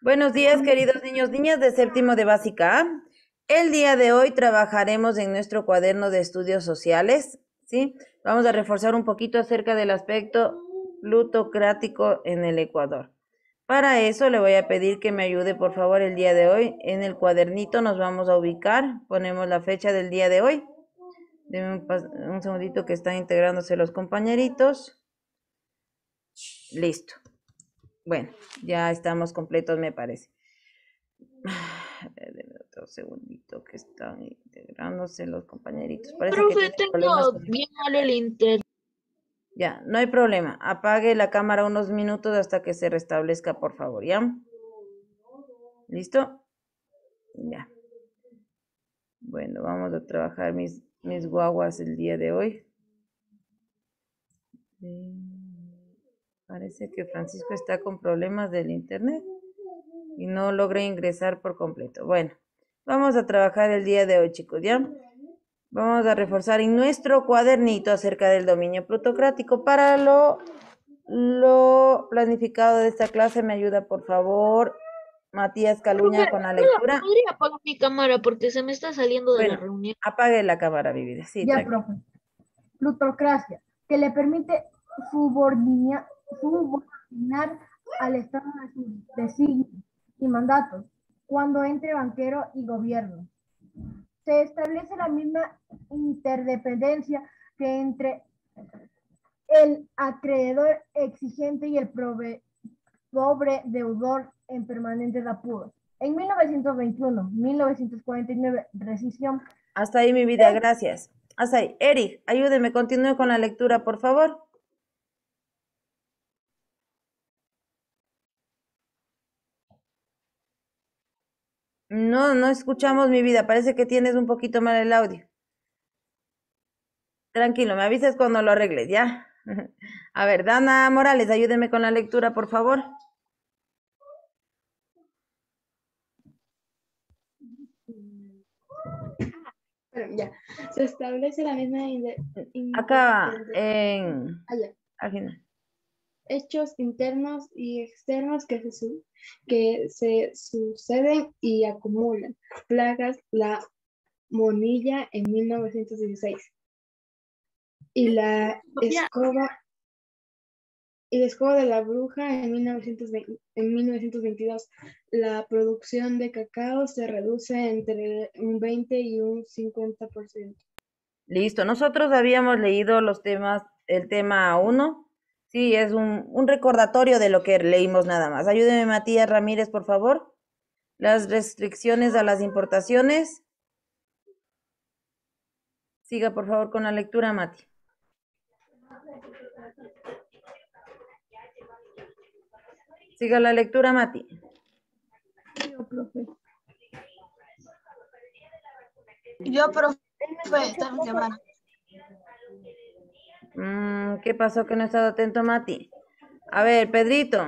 Buenos días, queridos niños, niñas de séptimo de básica A. El día de hoy trabajaremos en nuestro cuaderno de estudios sociales, ¿sí? Vamos a reforzar un poquito acerca del aspecto plutocrático en el Ecuador. Para eso le voy a pedir que me ayude, por favor, el día de hoy. En el cuadernito nos vamos a ubicar, ponemos la fecha del día de hoy. Deme un, un segundito que están integrándose los compañeritos. Listo. Bueno, ya estamos completos, me parece. Deme otro segundito que están integrándose los compañeritos. Parece Profe, que tengo bien malo el internet. Ya, no hay problema. Apague la cámara unos minutos hasta que se restablezca, por favor, ¿ya? ¿Listo? Ya. Bueno, vamos a trabajar mis, mis guaguas el día de hoy. Mm, Parece que Francisco está con problemas del internet y no logra ingresar por completo. Bueno, vamos a trabajar el día de hoy, chicos, ¿ya? Vamos a reforzar en nuestro cuadernito acerca del dominio plutocrático. Para lo, lo planificado de esta clase, me ayuda, por favor, Matías Caluña con la ¿puedo- lectura. Podría apagar mi cámara porque se me está saliendo de la reunión. apague la cámara, mi vida. Sí, Ya, profe. Plutocracia, que le permite subordina- subordinar al Estado de sus designios y mandatos cuando entre banquero y gobierno. Se establece la misma interdependencia que entre el acreedor exigente y el prove- pobre deudor en permanentes apuros. En 1921, 1949, rescisión Hasta ahí, mi vida, gracias. Hasta ahí. Eric, ayúdeme, continúe con la lectura, por favor. No, no escuchamos mi vida. Parece que tienes un poquito mal el audio. Tranquilo, me avisas cuando lo arregles, ¿ya? A ver, Dana Morales, ayúdeme con la lectura, por favor. Bueno, ya. Se establece la misma Acá, en... Ah, ya. Al final. Hechos internos y externos que se, su- que se suceden y acumulan. Plagas, la monilla en 1916. Y la escoba, y la escoba de la bruja en, 1920 en 1922. La producción de cacao se reduce entre un 20 y un 50%. Listo, nosotros habíamos leído los temas, el tema 1. Sí, es un, un recordatorio de lo que leímos nada más. Ayúdeme, Matías Ramírez, por favor. Las restricciones a las importaciones. Siga, por favor, con la lectura, Mati. Siga la lectura, Mati. Yo, profe. Mm, ¿qué pasó que no he estado atento, Mati? A ver, Pedrito.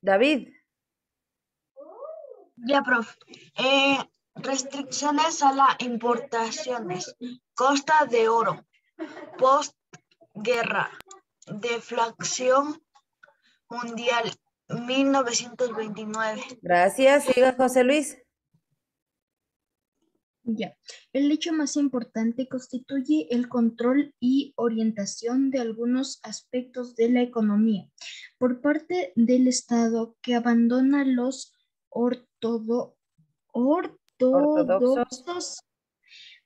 David. Ya, profe. Eh, restricciones a las importaciones. Costa de oro. Postguerra. Deflación mundial. 1929. Gracias. Siga, José Luis. Ya. El hecho más importante constituye el control y orientación de algunos aspectos de la economía por parte del Estado que abandona los ortodo- ortodoxos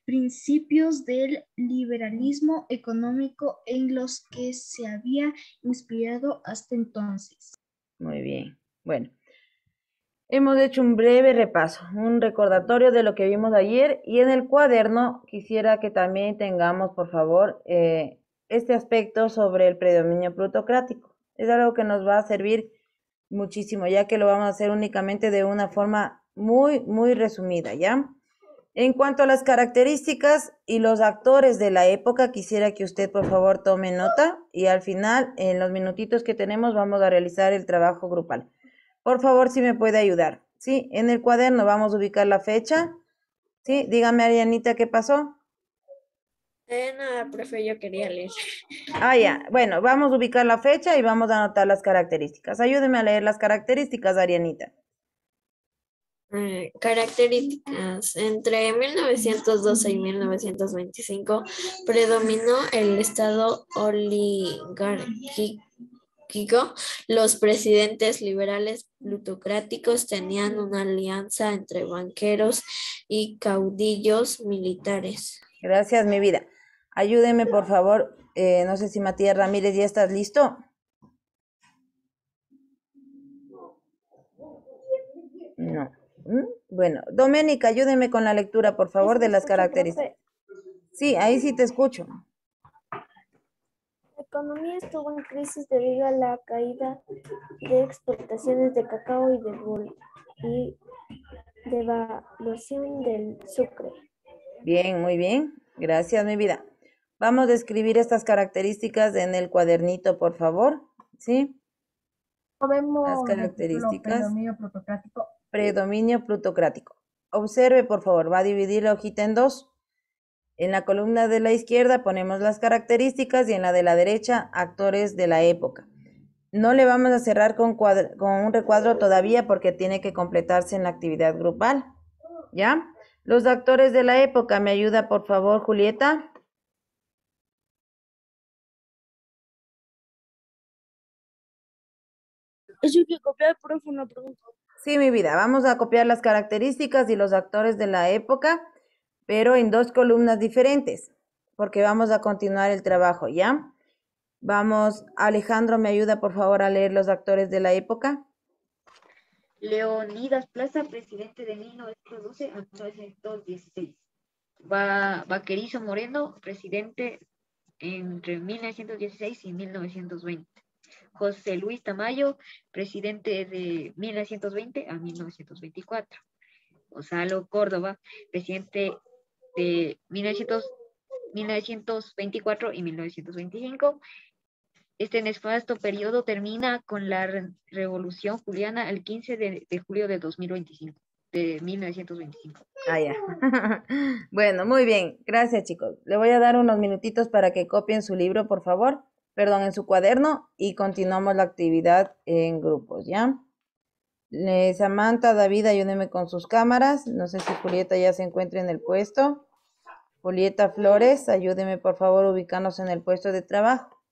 principios del liberalismo económico en los que se había inspirado hasta entonces. Muy bien. Bueno, hemos hecho un breve repaso, un recordatorio de lo que vimos ayer y en el cuaderno quisiera que también tengamos, por favor, eh, este aspecto sobre el predominio plutocrático. Es algo que nos va a servir muchísimo, ya que lo vamos a hacer únicamente de una forma muy, muy resumida, ¿ya? En cuanto a las características y los actores de la época, quisiera que usted por favor tome nota y al final, en los minutitos que tenemos, vamos a realizar el trabajo grupal. Por favor, si me puede ayudar. Sí, en el cuaderno vamos a ubicar la fecha. Sí, dígame, Arianita, ¿qué pasó? Eh, nada, profe, yo quería leer. Ah, ya. Bueno, vamos a ubicar la fecha y vamos a anotar las características. Ayúdeme a leer las características, Arianita. Eh, características. Entre 1912 y 1925 predominó el Estado oligárquico. Los presidentes liberales plutocráticos tenían una alianza entre banqueros y caudillos militares. Gracias, mi vida. Ayúdeme, por favor. Eh, no sé si Matías Ramírez ya estás listo. No. ¿Mm? Bueno, Doménica, ayúdeme con la lectura, por favor, de las características. Sí, ahí sí te escucho. La economía estuvo en crisis debido a la caída de exportaciones de cacao y de bol y devaluación del sucre. Bien, muy bien. Gracias, mi vida. Vamos a escribir estas características en el cuadernito, por favor. ¿Sí? Podemos Las características. predominio plutocrático. Predominio plutocrático. Observe, por favor, va a dividir la hojita en dos. En la columna de la izquierda ponemos las características y en la de la derecha actores de la época. No le vamos a cerrar con, un recuadro todavía porque tiene que completarse en la actividad grupal. ¿Ya? Los actores de la época, ¿me ayuda por favor, Julieta? Eso que copiar, profe, una pregunta. Sí, mi vida, vamos a copiar las características y los actores de la época, pero en dos columnas diferentes, porque vamos a continuar el trabajo, ¿ya? Vamos, Alejandro, ¿me ayuda por favor a leer los actores de la época? Leonidas Plaza, presidente de 1912 a 1916. Va, Vaquerizo Moreno, presidente entre 1916 y 1920. José Luis Tamayo, presidente de 1920 a 1924. Gonzalo Córdoba, presidente de 1900 1924 y 1925. Este nefasto periodo termina con la re- Revolución Juliana el 15 de, de julio de 2025, de 1925. Ah, ya. Bueno, muy bien. Gracias, chicos. Le voy a dar unos minutitos para que copien su libro, por favor. Perdón, en su cuaderno y continuamos la actividad en grupos, ¿ya? Eh, Samantha, David, ayúdenme con sus cámaras. No sé si Julieta ya se encuentra en el puesto. Julieta Flores, ayúdeme por favor ubicarnos en el puesto de trabajo.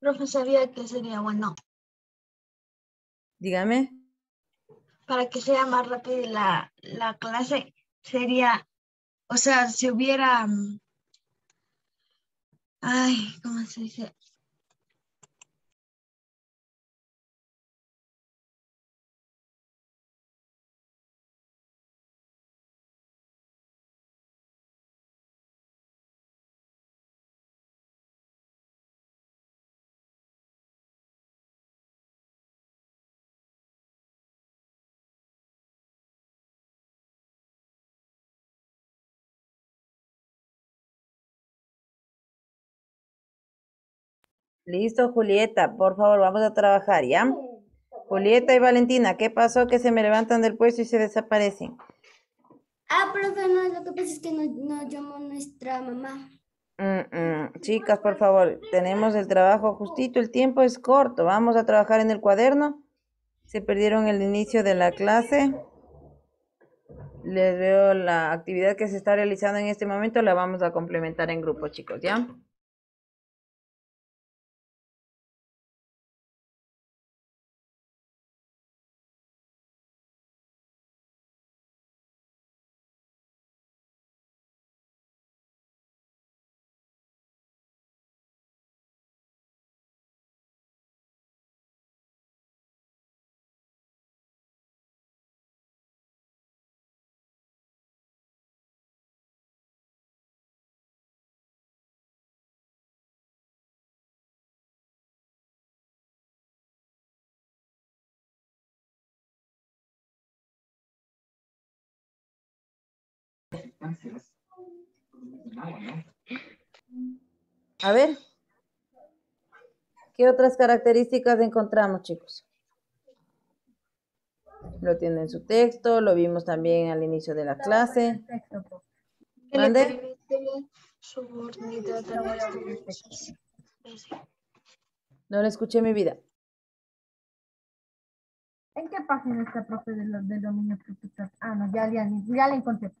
Profe, sabía que sería bueno. Dígame. Para que sea más rápida la, la clase, sería, o sea, si hubiera, mm, ay, ¿cómo se dice? Listo, Julieta, por favor, vamos a trabajar, ¿ya? Julieta y Valentina, ¿qué pasó que se me levantan del puesto y se desaparecen? Ah, profe, no, lo que pasa es que nos, nos llamó nuestra mamá. Mm, mm, Chicas, por favor, tenemos el trabajo justito, el tiempo es corto, vamos a trabajar en el cuaderno. Se perdieron el inicio de la clase. Les veo la actividad que se está realizando en este momento, la vamos a complementar en grupo, chicos, ¿ya? A ver, ¿qué otras características encontramos, chicos? Lo tiene en su texto, lo vimos también al inicio de la clase. ¿Mande? No le escuché mi vida. ¿En qué página está, profe, de los del dominio propietario? Ah, no, ya le encontré.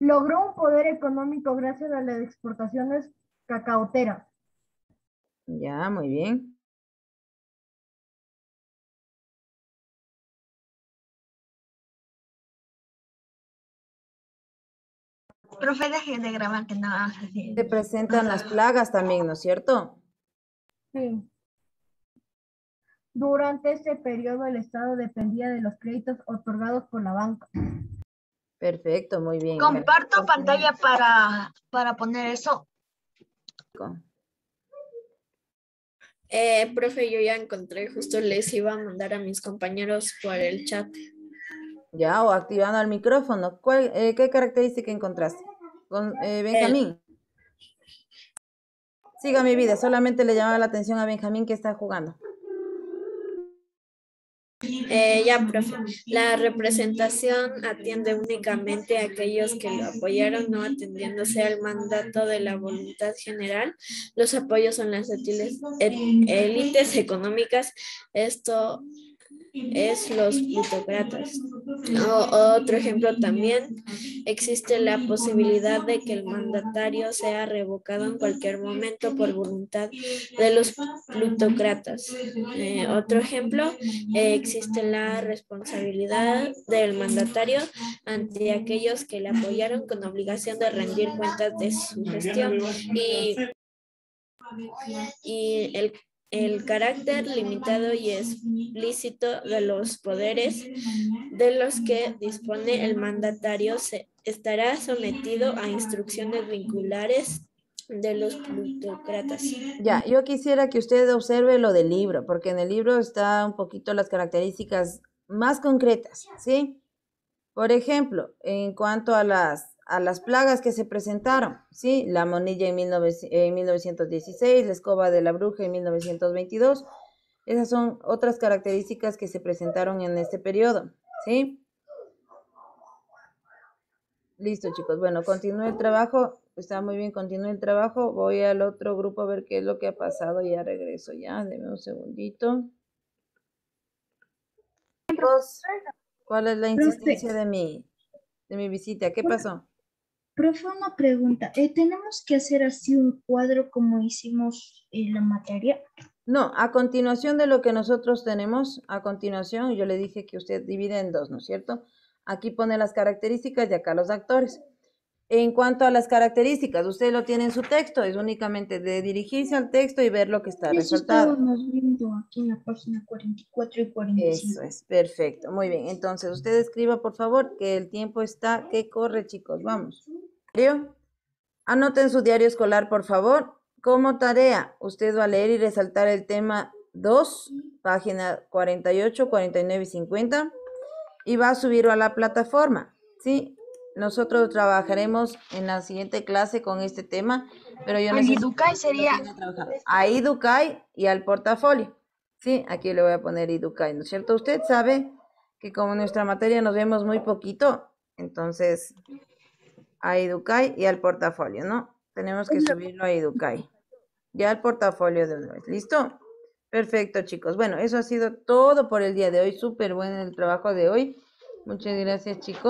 Logró un poder económico gracias a las exportaciones cacaoteras. Ya, muy bien. Profe, deje de grabar que no así. Se presentan las plagas también, ¿no es cierto? Sí. Durante ese periodo el Estado dependía de los créditos otorgados por la banca. Perfecto, muy bien. Comparto pantalla para, para poner eso. Eh, profe, yo ya encontré, justo les iba a mandar a mis compañeros por el chat. Ya, o activando el micrófono. ¿Cuál, eh, ¿Qué característica encontraste? Con, eh, Benjamín. Siga mi vida, solamente le llamaba la atención a Benjamín que está jugando. Eh, ya, profe. La representación atiende únicamente a aquellos que lo apoyaron, no atendiéndose al mandato de la voluntad general. Los apoyos son las élites económicas. Esto es los plutócratas. O- otro ejemplo también, existe la posibilidad de que el mandatario sea revocado en cualquier momento por voluntad de los plutócratas. Eh, otro ejemplo, eh, existe la responsabilidad del mandatario ante aquellos que le apoyaron con obligación de rendir cuentas de su gestión y, y el, el carácter limitado y explícito de los poderes de los que dispone el mandatario se, estará sometido a instrucciones vinculares de los plutócratas. Ya, yo quisiera que usted observe lo del libro, porque en el libro está un poquito las características más concretas, ¿sí? Por ejemplo, en cuanto a las, a las plagas que se presentaron, ¿sí? La monilla en, 19 en 1916, la escoba de la bruja en 1922. Esas son otras características que se presentaron en este periodo, ¿sí? Listo, chicos. Bueno, continúe el trabajo. Está muy bien, continúe el trabajo. Voy al otro grupo a ver qué es lo que ha pasado. Ya regreso, ya. Deme un segundito. ¿cuál es la insistencia de mi, de mi visita? ¿Qué pasó? Profe, una pregunta. Eh, ¿Tenemos que hacer así un cuadro como hicimos en la materia? No, a continuación de lo que nosotros tenemos, a continuación, yo le dije que usted divide en dos, ¿no es cierto? Aquí pone las características y acá los actores. En cuanto a las características, usted lo tiene en su texto, es únicamente de dirigirse al texto y ver lo que está Eso resaltado. estábamos viendo aquí en la página 44 y 45. Eso es, perfecto, muy bien. Entonces, usted escriba, por favor, que el tiempo está que corre, chicos, vamos. Anoten su diario escolar, por favor. Como tarea, usted va a leer y resaltar el tema 2, página 48, 49 y 50, y va a subirlo a la plataforma, ¿sí? Nosotros trabajaremos en la siguiente clase con este tema, pero yo En necesito... Educay sería A Educay y al portafolio. Sí, aquí le voy a poner Educay, ¿no es cierto? Usted sabe que como en nuestra materia nos vemos muy poquito, entonces a Educay y al portafolio, ¿no? Tenemos que subirlo a Educay. Ya al portafolio de una vez. ¿Listo? Perfecto, chicos. Bueno, eso ha sido todo por el día de hoy. Súper bueno el trabajo de hoy. Muchas gracias, chicos.